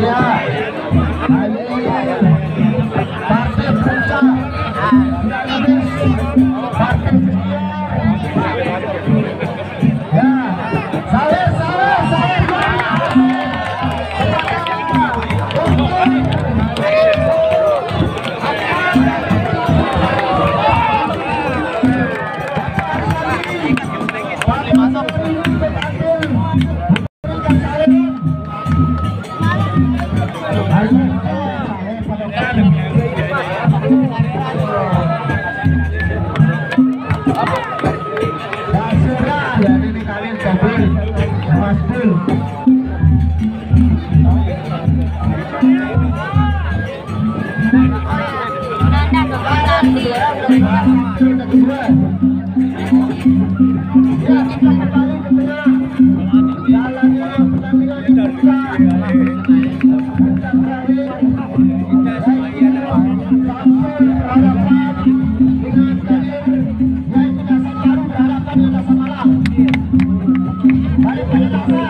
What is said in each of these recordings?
Yeah.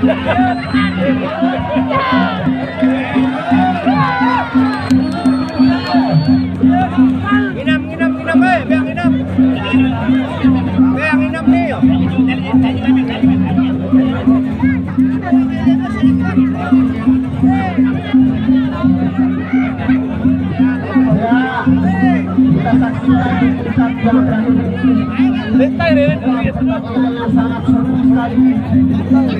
Inam, inam, inam, inam. Inam sangat seru sekali.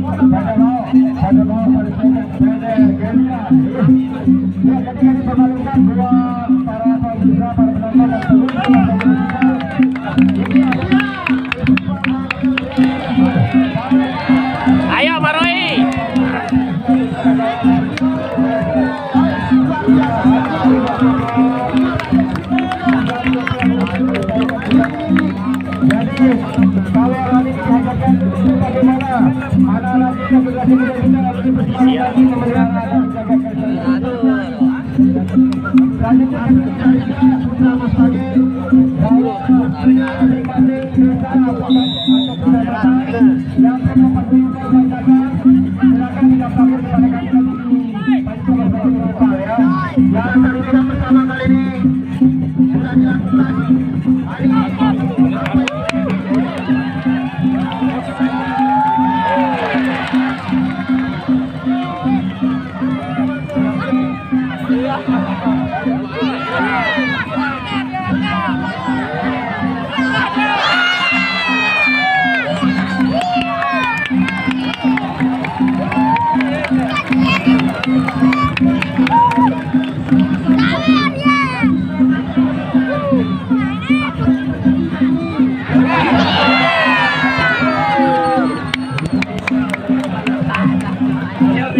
ਸਾਡੇ ਨਾਲ ਸਾਡੇ ਨਾਲ ਸਾਡੇ Thank you.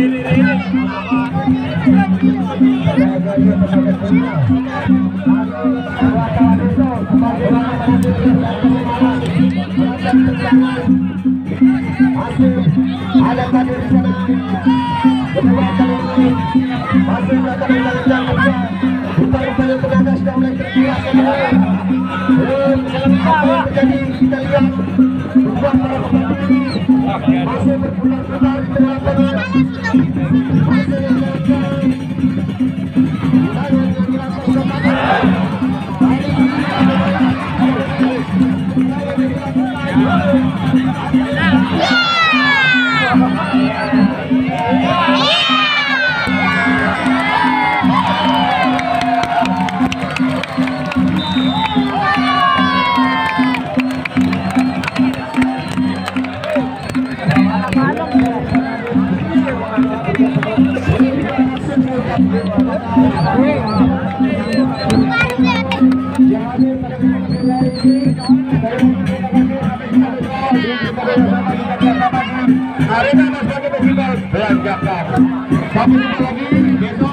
Terima kasih Kita lihat Thank you. Bagi Festival belanjakan. Satu lagi besok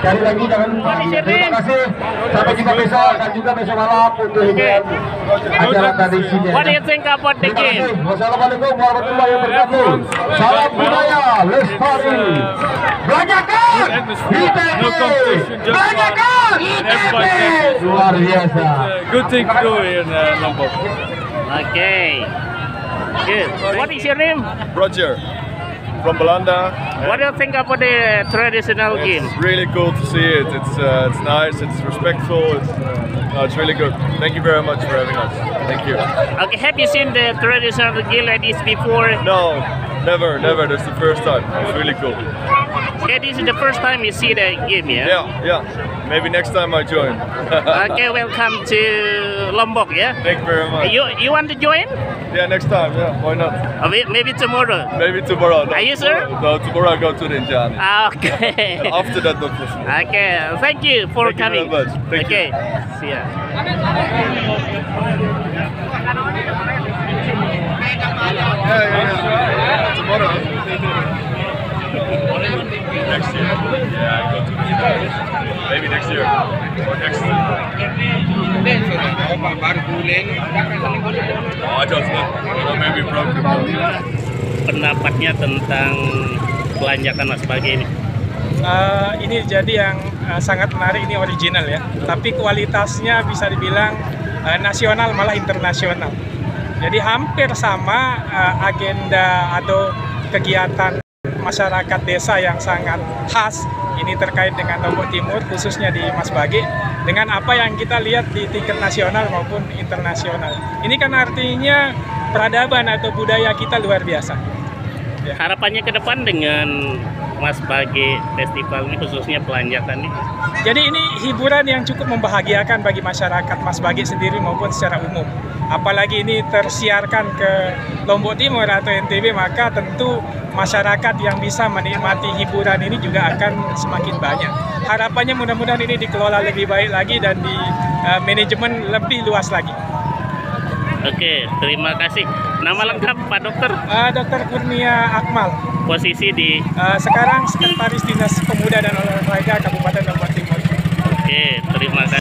Sekali lagi jangan lupa terima kasih sampai jumpa besok dan juga besok malam untuk hiburan acara the Terima kasih. Wassalamualaikum warahmatullahi wabarakatuh. Salam budaya lestari. Belanjakan ITB. Belanjakan ITB. Luar biasa. Good thing to do in uh, Lombok. Okay. Good. What is your name? Roger from Belanda. What do you think about the traditional game? It's really cool to see it. It's uh, it's nice. It's respectful. It's uh, no, it's really good. Thank you very much for having us. Thank you. Okay, have you seen the traditional game like this before? No, never, never. That's the first time. It's really cool. Okay, this is the first time you see the game, yeah? Yeah, yeah. Maybe next time I join. Okay, welcome to Lombok, yeah? Thank you very much. You you want to join? Yeah, next time. Yeah, why not? Uh, maybe tomorrow. Maybe tomorrow. No, Are you sure? No, tomorrow I go to Rinjani. Ah, okay. After that, not possible. Okay, thank you for Thank you coming. very much. Thank you. okay, see ya. Yeah, yeah, yeah. Tomorrow. Next year. Yeah, I go to. Maybe next year. Or next. Oh, I don't know. Or maybe broken. Pendapatnya tentang pelanjakan Mas Bagi ini. Eh, ini jadi yang eh, sangat menarik ini original ya tapi kualitasnya bisa dibilang eh, nasional malah internasional jadi hampir sama eh, agenda atau kegiatan masyarakat desa yang sangat khas ini terkait dengan Lombok Timur khususnya di Mas Bagi dengan apa yang kita lihat di tingkat nasional maupun internasional. Ini kan artinya peradaban atau budaya kita luar biasa Harapannya ke depan dengan Mas Bagi Festival ini khususnya pelanjakan ini. Jadi ini hiburan yang cukup membahagiakan bagi masyarakat Mas Bagi sendiri maupun secara umum. Apalagi ini tersiarkan ke Lombok Timur atau NTB maka tentu masyarakat yang bisa menikmati hiburan ini juga akan semakin banyak. Harapannya mudah-mudahan ini dikelola lebih baik lagi dan di eh, manajemen lebih luas lagi. Oke, terima kasih. Nama lengkap Pak Dokter, Eh, Dr. Kurnia Akmal, posisi di eh, sekarang Sekretaris Dinas Pemuda dan Olahraga Kabupaten Lombok Timur. Oke, terima kasih.